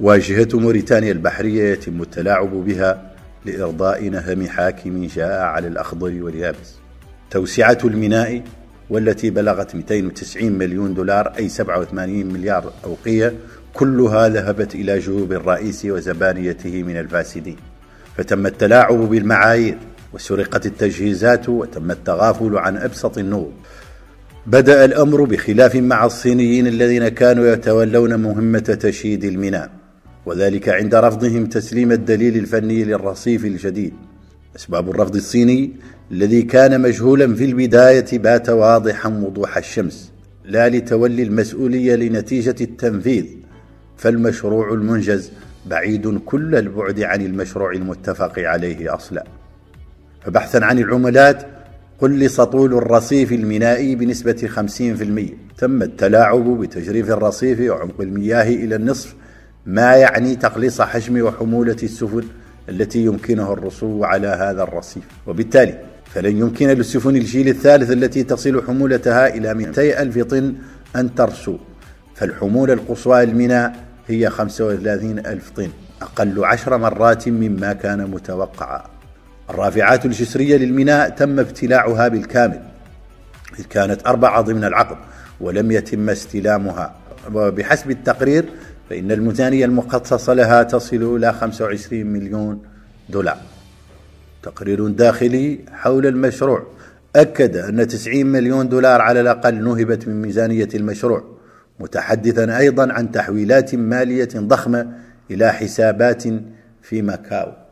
واجهة موريتانيا البحرية يتم التلاعب بها لإرضاء نهم حاكم جاء على الأخضر واليابس. توسعة الميناء والتي بلغت 290 مليون دولار أي 87 مليار أوقية كلها ذهبت إلى جيوب الرئيس وزبانيته من الفاسدين. فتم التلاعب بالمعايير وسرقت التجهيزات وتم التغافل عن أبسط النور بدأ الأمر بخلاف مع الصينيين الذين كانوا يتولون مهمة تشييد الميناء. وذلك عند رفضهم تسليم الدليل الفني للرصيف الجديد. أسباب الرفض الصيني الذي كان مجهولا في البداية بات واضحا وضوح الشمس لا لتولي المسؤولية لنتيجة التنفيذ. فالمشروع المنجز بعيد كل البعد عن المشروع المتفق عليه أصلا. فبحثا عن العملات قلص طول الرصيف المينائي بنسبة 50% تم التلاعب بتجريف الرصيف وعمق المياه إلى النصف ما يعني تقليص حجم وحمولة السفن التي يمكنه الرسو على هذا الرصيف؟ وبالتالي فلن يمكن للسفن الجيل الثالث التي تصل حمولتها إلى 200 ألف طن أن ترسو. فالحمولة القصوى للميناء هي 35 ألف طن أقل عشر مرات مما كان متوقعا. الرافعات الجسرية للميناء تم ابتلاعها بالكامل إذ كانت أربعة ضمن العقد ولم يتم استلامها. وبحسب التقرير فإن الميزانية المخصصة لها تصل إلى 25 مليون دولار. تقرير داخلي حول المشروع. أكد أن 90 مليون دولار على الأقل نهبت من ميزانية المشروع متحدثا أيضا عن تحويلات مالية ضخمة إلى حسابات في ماكاو.